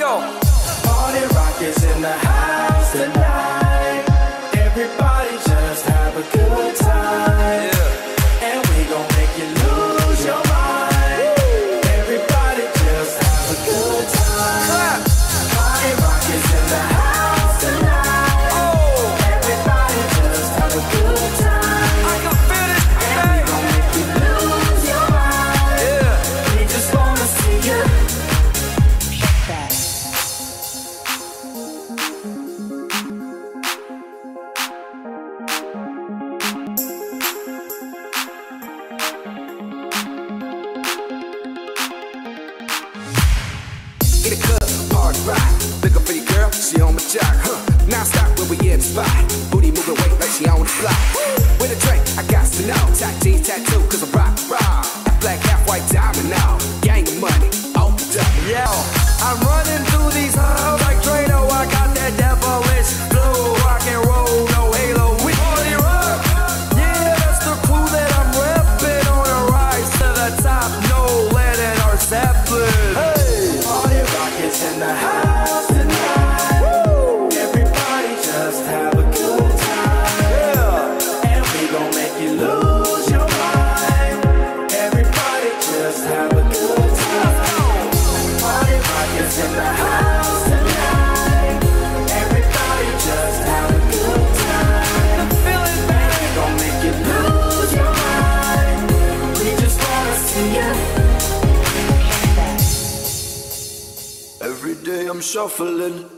Yo, party rock is in the house tonight. in the club. Looking for your girl, she on my jock, huh? Now stop when we in the spot. Booty moving weight like she on the fly. With a drink, I got to know. Tight jeans, tattoo, cause I'm rock, rock. Black, half white diamond now. day I'm shuffling.